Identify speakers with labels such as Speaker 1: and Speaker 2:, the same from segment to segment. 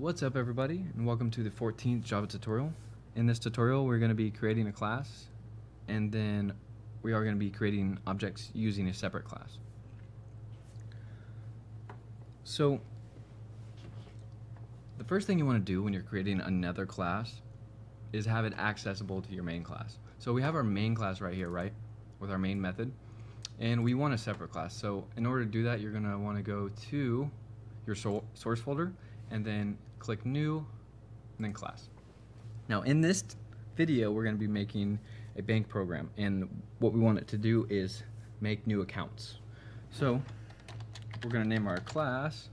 Speaker 1: What's up everybody and welcome to the 14th Java tutorial. In this tutorial we're going to be creating a class and then we are going to be creating objects using a separate class. So the first thing you want to do when you're creating another class is have it accessible to your main class. So we have our main class right here, right? With our main method and we want a separate class. So in order to do that you're going to want to go to your source folder and then click new, and then class. Now in this video, we're gonna be making a bank program, and what we want it to do is make new accounts. So we're gonna name our class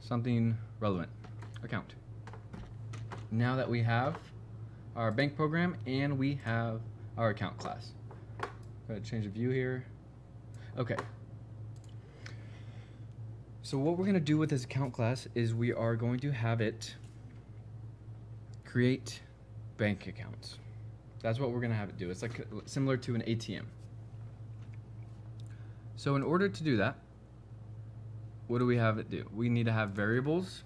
Speaker 1: something relevant, account. Now that we have our bank program and we have our account class. Go ahead, change the view here. Okay, so what we're going to do with this account class is we are going to have it create bank accounts. That's what we're going to have it do. It's like similar to an ATM. So in order to do that, what do we have it do? We need to have variables.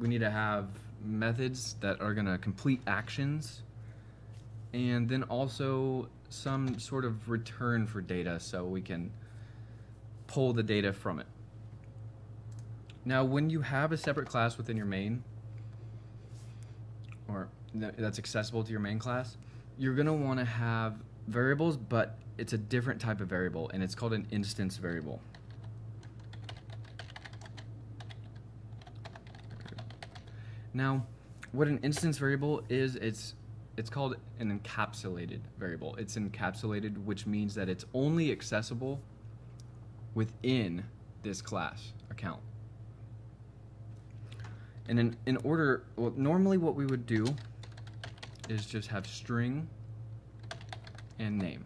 Speaker 1: We need to have methods that are going to complete actions. And then also some sort of return for data so we can pull the data from it. Now, when you have a separate class within your main, or that's accessible to your main class, you're going to want to have variables, but it's a different type of variable, and it's called an instance variable. Now, what an instance variable is, it's it's called an encapsulated variable. It's encapsulated, which means that it's only accessible within this class account. And in, in order, well, normally what we would do is just have string and name,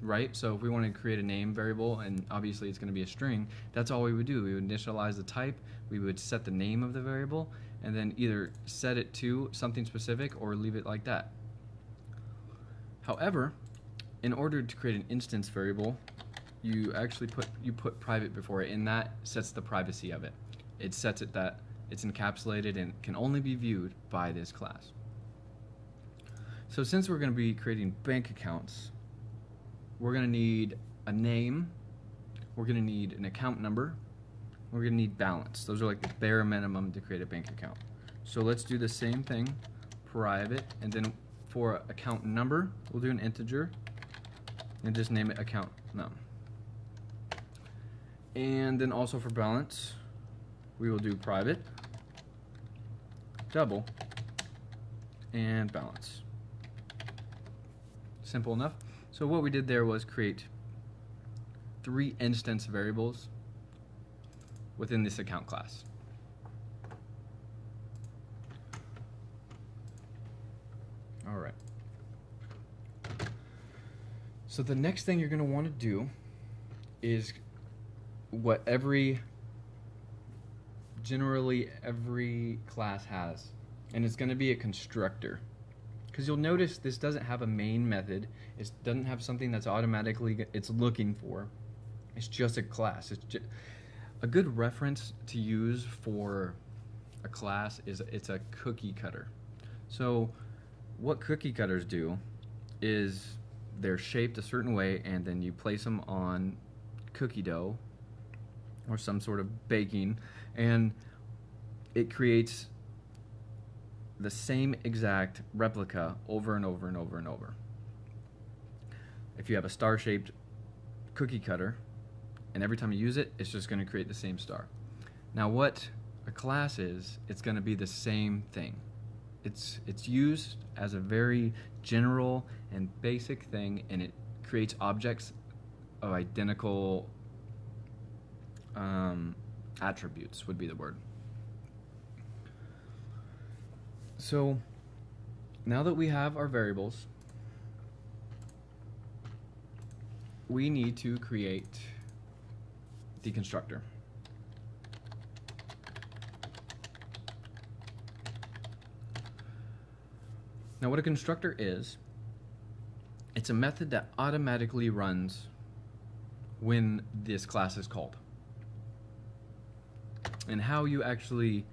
Speaker 1: right? So if we want to create a name variable, and obviously it's going to be a string, that's all we would do. We would initialize the type, we would set the name of the variable, and then either set it to something specific or leave it like that. However, in order to create an instance variable, you actually put you put private before it, and that sets the privacy of it. It sets it that it's encapsulated and can only be viewed by this class. So since we're going to be creating bank accounts, we're going to need a name, we're going to need an account number, we're going to need balance. Those are like the bare minimum to create a bank account. So let's do the same thing, private, and then for account number, we'll do an integer and just name it account num. And then also for balance, we will do private, double, and balance. Simple enough. So what we did there was create three instance variables within this account class. All right. So the next thing you're going to want to do is what every generally every class has, and it's going to be a constructor. Because you'll notice this doesn't have a main method. It doesn't have something that's automatically it's looking for. It's just a class. It's just, a good reference to use for a class is it's a cookie cutter. So what cookie cutters do is they're shaped a certain way and then you place them on cookie dough or some sort of baking and it creates the same exact replica over and over and over and over. If you have a star-shaped cookie cutter, and every time you use it, it's just going to create the same star. Now what a class is, it's going to be the same thing. It's, it's used as a very general and basic thing, and it creates objects of identical um, attributes would be the word. So now that we have our variables, we need to create the constructor. Now what a constructor is, it's a method that automatically runs when this class is called and how you actually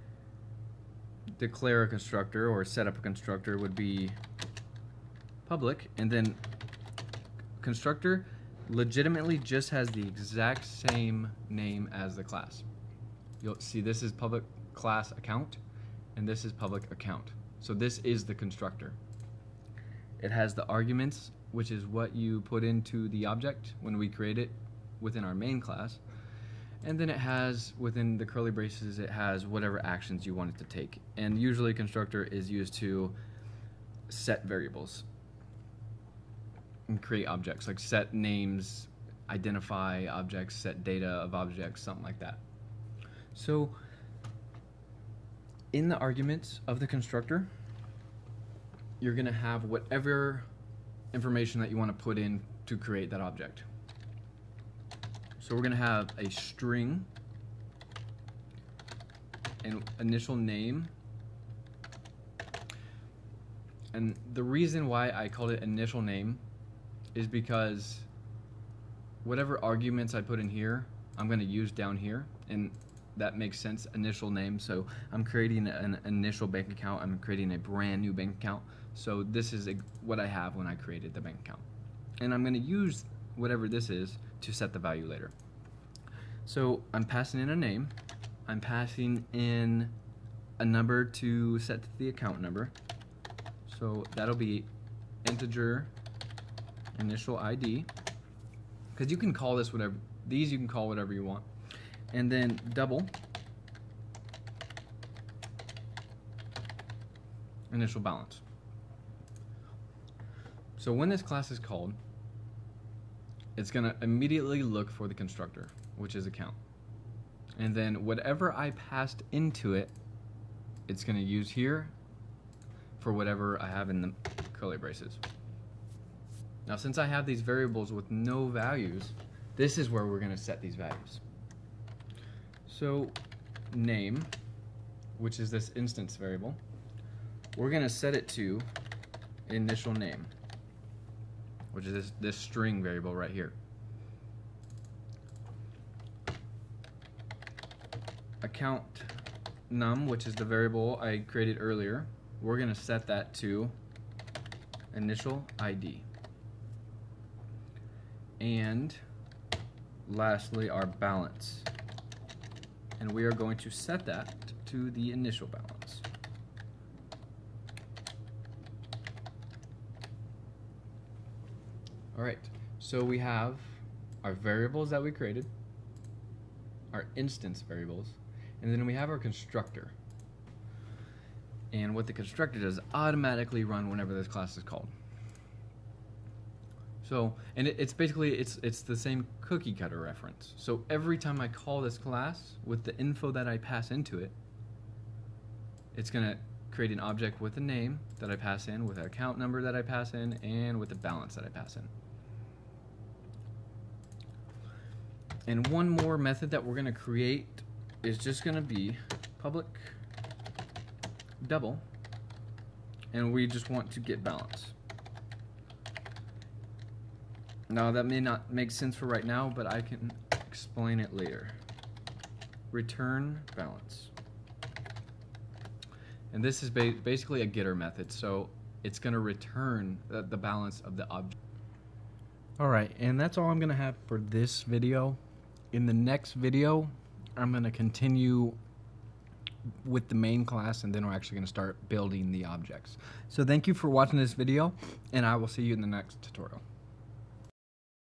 Speaker 1: declare a constructor or set up a constructor would be public, and then constructor legitimately just has the exact same name as the class. You'll see this is public class account, and this is public account. So this is the constructor. It has the arguments, which is what you put into the object when we create it within our main class. And then it has, within the curly braces, it has whatever actions you want it to take. And usually constructor is used to set variables and create objects, like set names, identify objects, set data of objects, something like that. So in the arguments of the constructor, you're going to have whatever information that you want to put in to create that object. So we're going to have a string, an initial name, and the reason why I called it initial name is because whatever arguments I put in here, I'm going to use down here, and that makes sense, initial name. So I'm creating an initial bank account. I'm creating a brand new bank account. So this is what I have when I created the bank account. And I'm going to use whatever this is to set the value later. So I'm passing in a name. I'm passing in a number to set the account number. So that'll be integer initial ID. Because you can call this whatever, these you can call whatever you want. And then double initial balance. So when this class is called, it's going to immediately look for the constructor, which is account. And then whatever I passed into it, it's going to use here for whatever I have in the curly braces. Now since I have these variables with no values, this is where we're going to set these values. So name, which is this instance variable, we're going to set it to initial name which is this, this string variable right here. Account num, which is the variable I created earlier, we're going to set that to initial ID. And lastly, our balance. And we are going to set that to the initial balance. All right, so we have our variables that we created, our instance variables, and then we have our constructor. And what the constructor does automatically run whenever this class is called. So, and it, it's basically, it's, it's the same cookie cutter reference. So every time I call this class with the info that I pass into it, it's gonna create an object with a name that I pass in, with an account number that I pass in, and with the balance that I pass in. And one more method that we're going to create is just going to be public double. And we just want to get balance. Now that may not make sense for right now, but I can explain it later. Return balance. And this is ba basically a getter method, so it's going to return the, the balance of the object. Alright, and that's all I'm going to have for this video in the next video, I'm going to continue with the main class and then we're actually going to start building the objects. So thank you for watching this video and I will see you in the next tutorial.